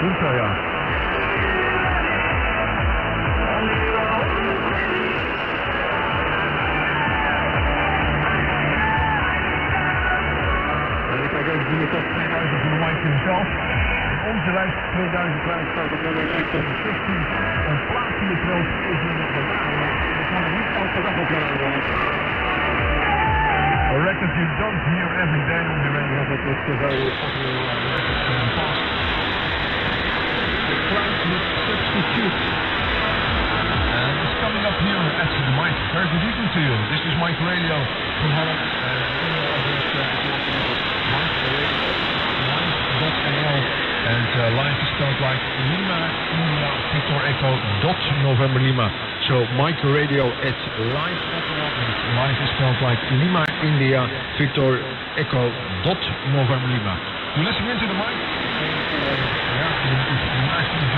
Goed zo, ja. we tot 2000 van de Mike. Onze lijst 2000 staat op nummer Een plaats in de is in de Dat kan er niet elke dag op A record you don't hear every day on the radio, And it's coming up here at the mic. Very good evening to you. This is Mike Radio from Holland. Uh, mike.nl. And uh, live is spelled like Lima, India, Victor Echo, dot November Lima. So Mike Radio at. And live is spelled like Lima, India, Victor Echo, dot November Lima. You listen into the mic. En,